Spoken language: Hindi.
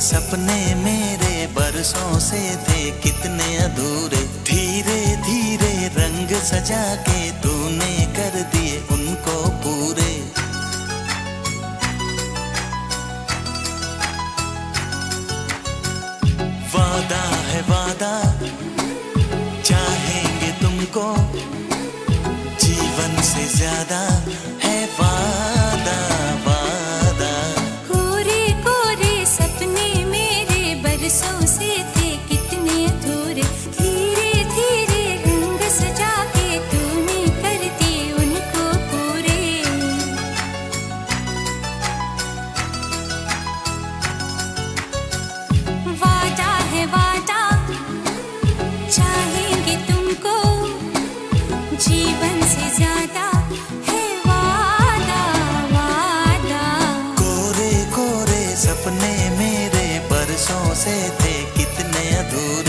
सपने मेरे बरसों से थे कितने अधूरे। धीरे धीरे रंग सजा के तूने कर दिए उनको पूरे। वादा है वादा, चाहेंगे तुमको, जीवन से ज़्यादा है वादा। चाहेंगे तुमको। जीवन से ज़्यादा है वादा वादा। कोरे कोरे सपने मेरे, बरसों से थे कितने अधूरे।